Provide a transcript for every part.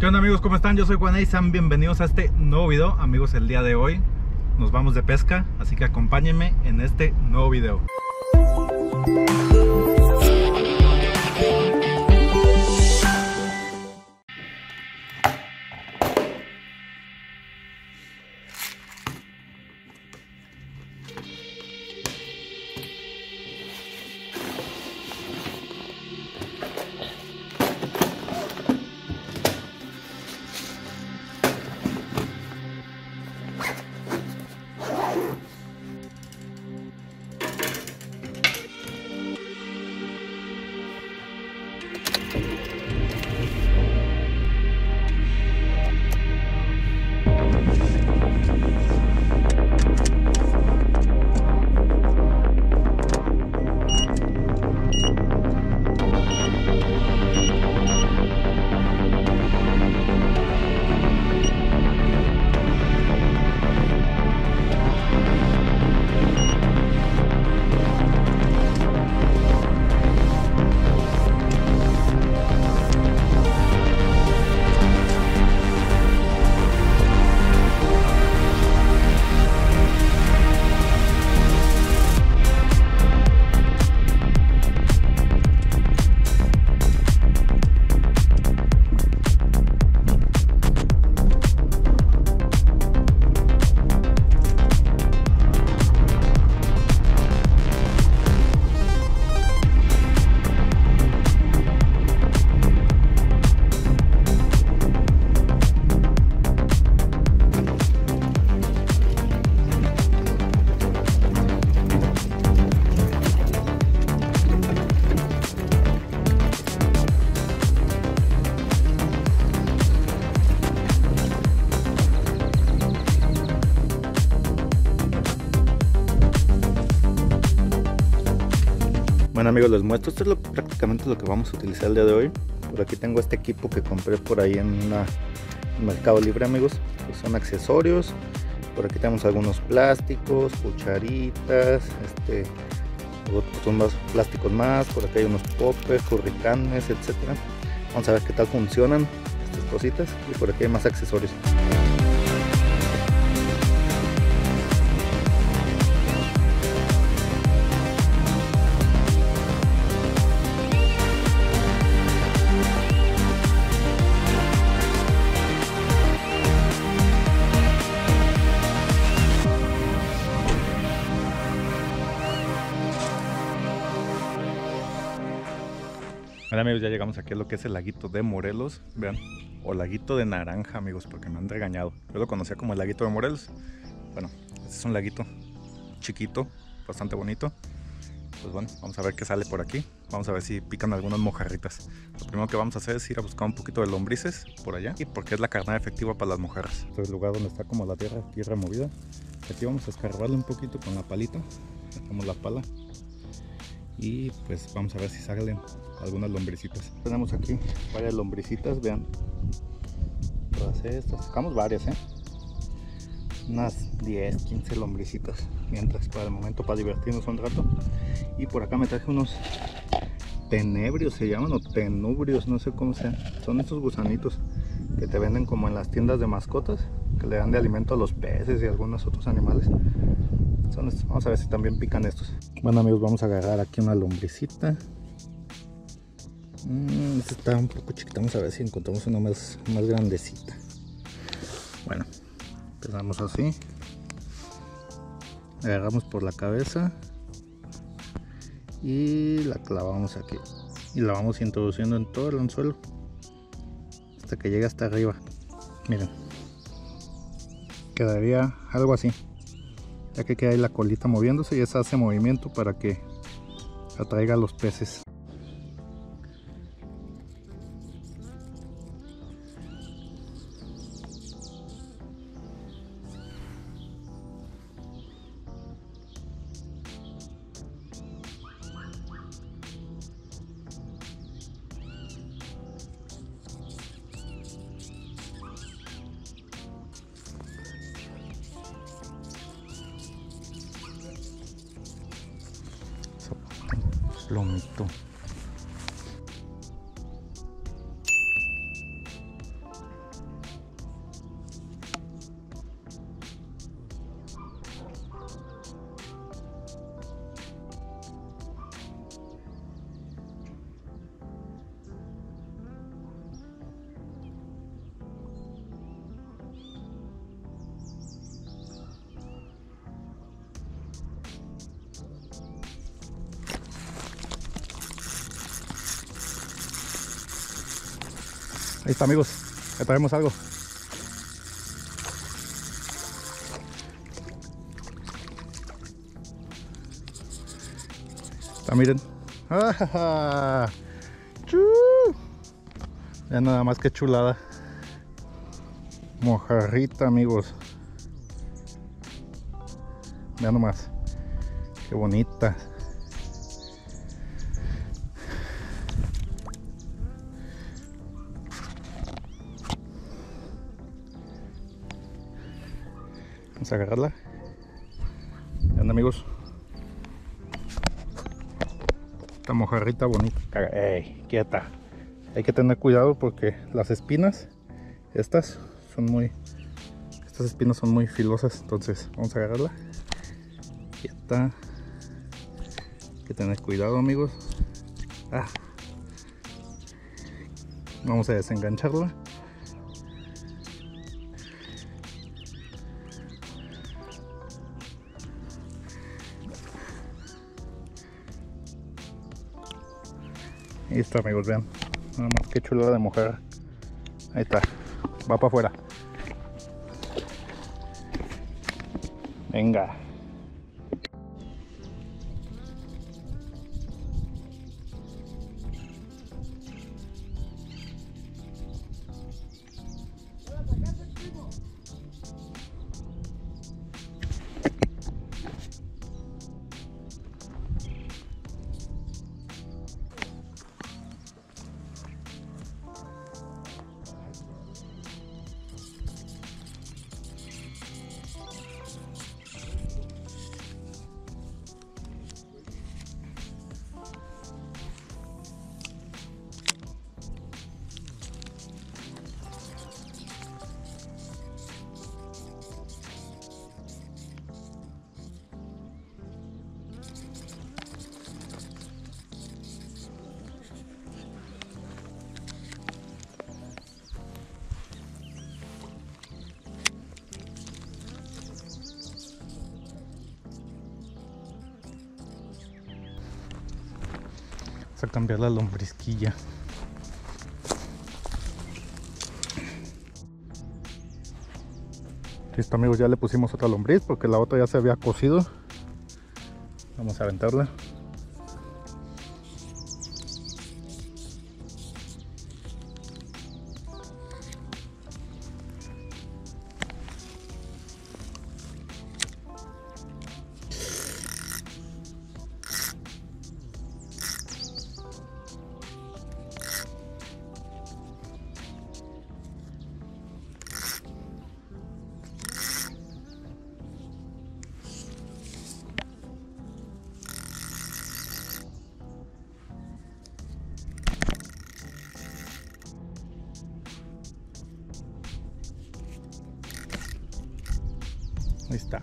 ¿Qué onda amigos? ¿Cómo están? Yo soy Juan sean bienvenidos a este nuevo video. Amigos, el día de hoy nos vamos de pesca, así que acompáñenme en este nuevo video. Bueno amigos, les muestro, esto es lo, prácticamente lo que vamos a utilizar el día de hoy. Por aquí tengo este equipo que compré por ahí en en Mercado Libre amigos, que son accesorios. Por aquí tenemos algunos plásticos, cucharitas, este, otros más plásticos más. Por aquí hay unos poppers, hurricanes, etcétera. Vamos a ver qué tal funcionan estas cositas. Y por aquí hay más accesorios. Amigos, ya llegamos aquí a lo que es el laguito de Morelos, vean, o laguito de naranja amigos, porque me han regañado. Yo lo conocía como el laguito de Morelos. Bueno, este es un laguito chiquito, bastante bonito. Pues bueno, vamos a ver qué sale por aquí. Vamos a ver si pican algunas mojarritas. Lo primero que vamos a hacer es ir a buscar un poquito de lombrices por allá. Y porque es la carnada efectiva para las mojarras. Este es el lugar donde está como la tierra, tierra movida. Aquí vamos a escarbarle un poquito con la palita. Sacamos la pala y pues vamos a ver si salen algunas lombricitas tenemos aquí varias lombricitas vean. Todas estas. Sacamos varias ¿eh? unas 10 15 lombricitas mientras para el momento para divertirnos un rato. Y por acá me traje unos tenebrios se llaman o tenubrios no sé cómo sean. Son estos gusanitos que te venden como en las tiendas de mascotas que le dan de alimento a los peces y algunos otros animales Vamos a ver si también pican estos. Bueno amigos, vamos a agarrar aquí una lombricita. Mm, esta está un poco chiquita. Vamos a ver si encontramos una más, más grandecita. Bueno, empezamos así. Agarramos por la cabeza. Y la clavamos aquí. Y la vamos introduciendo en todo el anzuelo. Hasta que llegue hasta arriba. Miren. Quedaría algo así ya que queda ahí la colita moviéndose y esa hace movimiento para que atraiga a los peces lomito Ahí está amigos, ya traemos algo. Está, miren. ¡Ah! Ya nada más que chulada. Mojarrita amigos. Vean nomás. Qué bonita. Vamos a agarrarla. Vean amigos. Esta mojarrita bonita. Ey, quieta. Hay que tener cuidado porque las espinas, estas son muy, estas espinas son muy filosas. Entonces vamos a agarrarla. Quieta. Hay que tener cuidado amigos. Ah. Vamos a desengancharla. Ahí está amigos, vean. Nada más que chulada de mujer. Ahí está. Va para afuera. Venga. Vamos a cambiar la lombrisquilla. Listo amigos, ya le pusimos otra lombriz porque la otra ya se había cocido. Vamos a aventarla. Ahí está.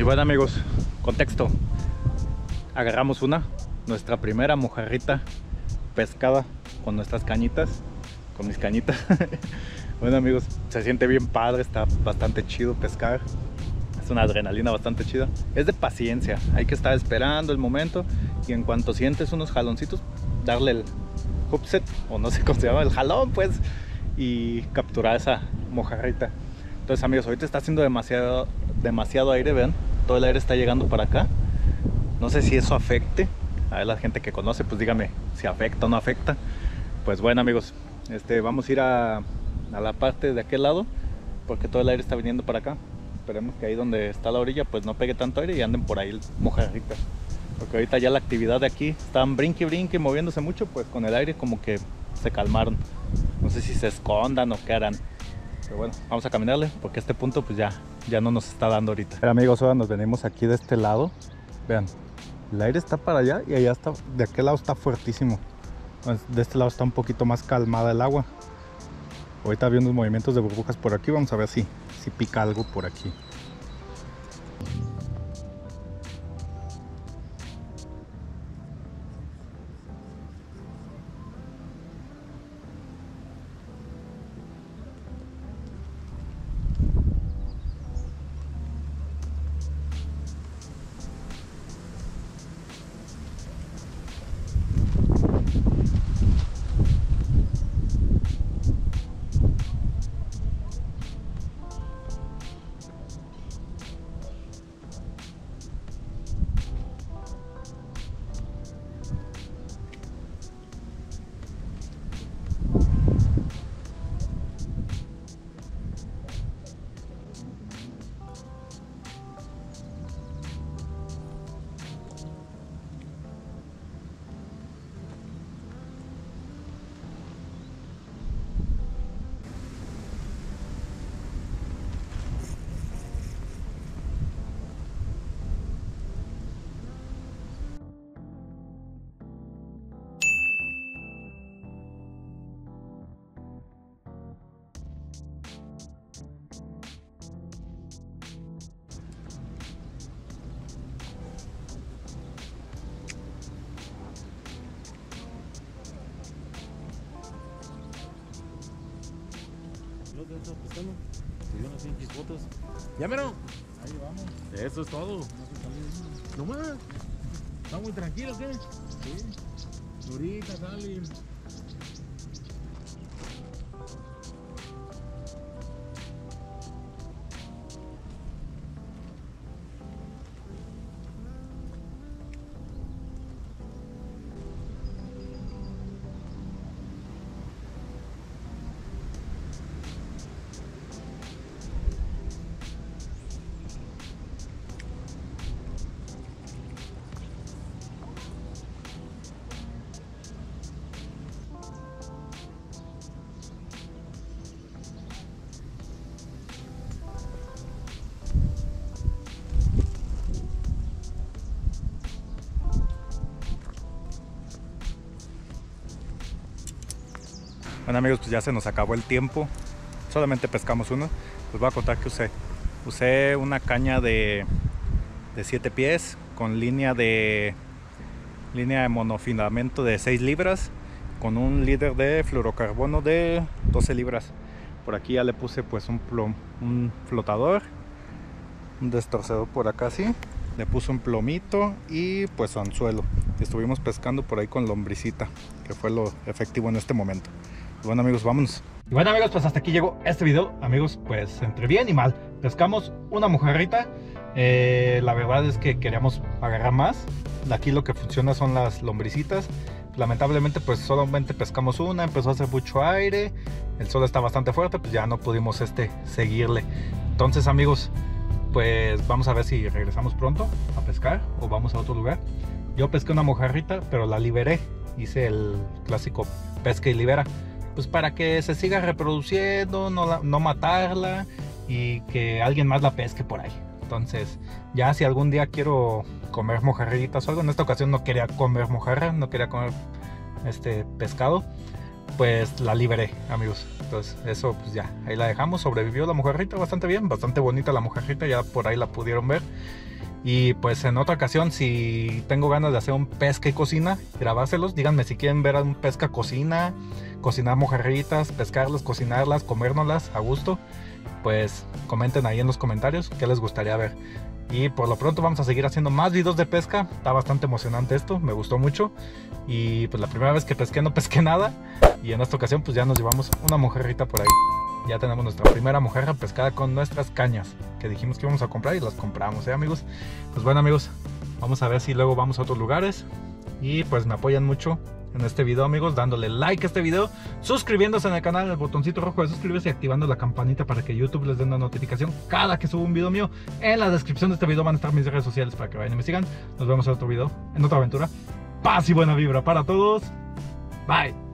Y bueno amigos, contexto. Agarramos una, nuestra primera mojarrita pescada con nuestras cañitas, con mis cañitas. bueno amigos, se siente bien padre, está bastante chido pescar. Es una adrenalina bastante chida. Es de paciencia, hay que estar esperando el momento y en cuanto sientes unos jaloncitos, darle el hoopset o no sé cómo se llama, el jalón pues y capturar esa mojarrita. Entonces amigos, ahorita está haciendo demasiado, demasiado aire, vean, todo el aire está llegando para acá. No sé si eso afecte. A la gente que conoce, pues dígame si afecta o no afecta. Pues bueno amigos, este, vamos a ir a, la parte de aquel lado porque todo el aire está viniendo para acá. Esperemos que ahí donde está la orilla pues no pegue tanto aire y anden por ahí mojarritas. Porque ahorita ya la actividad de aquí están brinque brinque moviéndose mucho, pues con el aire como que se calmaron. No sé si se escondan o qué harán. Pero bueno, vamos a caminarle porque este punto pues ya, ya no nos está dando ahorita. Pero amigos, ahora nos venimos aquí de este lado. Vean, el aire está para allá y allá está, de aquel lado está fuertísimo. De este lado está un poquito más calmada el agua. Ahorita viendo unos movimientos de burbujas por aquí, vamos a ver si, si pica algo por aquí. ¿Ya mero? Ahí vamos, Eso es todo. no más. ¿Está muy tranquilo qué? Sí, Ahorita salen. Bueno amigos, pues ya se nos acabó el tiempo. Solamente pescamos uno. Les voy a contar que usé. Usé una caña de, de 7 pies con línea de línea de monofilamento de 6 libras con un líder de fluorocarbono de 12 libras. Por aquí ya le puse pues un, un flotador, un destorcedor por acá sí. Le puse un plomito y pues anzuelo. Estuvimos pescando por ahí con lombricita, que fue lo efectivo en este momento. Bueno amigos, vámonos. Y bueno amigos, pues hasta aquí llegó este video. Amigos, pues entre bien y mal. Pescamos una mojarrita. Eh, la verdad es que queríamos agarrar más. Aquí lo que funciona son las lombricitas. Lamentablemente pues solamente pescamos una. Empezó a hacer mucho aire. El sol está bastante fuerte. Pues ya no pudimos este, seguirle. Entonces amigos, pues vamos a ver si regresamos pronto a pescar o vamos a otro lugar. Yo pesqué una mojarrita, pero la liberé. Hice el clásico pesca y libera pues para que se siga reproduciendo, no, la- no matarla y que alguien más la pesque por ahí. Entonces, ya si algún día quiero comer mojarritas o algo, en esta ocasión no quería comer mojarra, no quería comer este pescado, pues la liberé, amigos. Entonces, eso pues ya, ahí la dejamos. Sobrevivió la mojarrita bastante bien, bastante bonita la mojarrita, ya por ahí la pudieron ver. Y pues en otra ocasión, si tengo ganas de hacer un pesca y cocina, grabárselos. Díganme si quieren ver un pesca cocina, cocinar mojarritas, pescarlas, cocinarlas, comérnoslas a gusto. Pues comenten ahí en los comentarios qué les gustaría ver. Y por lo pronto vamos a seguir haciendo más videos de pesca. Está bastante emocionante esto, me gustó mucho. Y pues la primera vez que pesqué no pesqué nada. Y en esta ocasión pues ya nos llevamos una mojarrita por ahí. Ya tenemos nuestra primera mojarra pescada con nuestras cañas. Que dijimos que íbamos a comprar y las compramos, ¿eh amigos? Pues bueno amigos, vamos a ver si luego vamos a otros lugares. Y pues me apoyan mucho en este video amigos, dándole like a este video, suscribiéndose en el canal, el botoncito rojo de suscribirse y activando la campanita para que YouTube les dé una notificación cada que suba un video mío. En la descripción de este video van a estar mis redes sociales para que vayan y me sigan. Nos vemos en otro video, en otra aventura. Paz y buena vibra para todos. Bye.